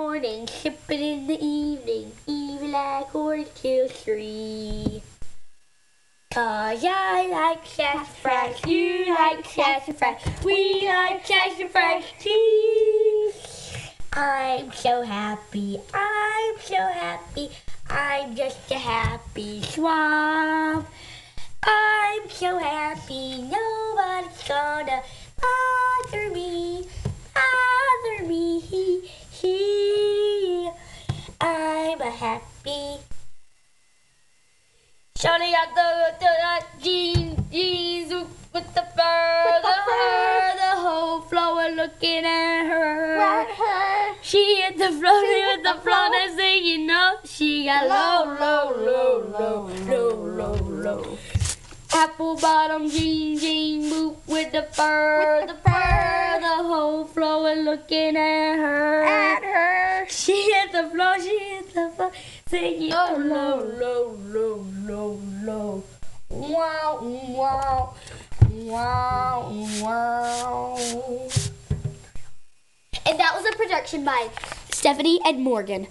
morning, sipping in the evening, even like quarter till three. Uh, Cause I like sassafras, you like sassafras, we like sassafras tea. I'm so happy, I'm so happy, I'm just a happy swab. I'm so happy, nobody's gonna I'm a happy. Shawty got the, the, the jeans, jeans with the fur, the hair, the whole floor looking at her. She hit the floor with the floor and singing up. She got low, low, low, low, low, low, low. Apple bottom jean, jean boot with the fur, the fur, the whole floor looking at her. At her. She hit the floor, she hit the floor, singing oh, low, low, low, low, low, low. Wow, wow, wow, wow. And that was a production by Stephanie and Morgan.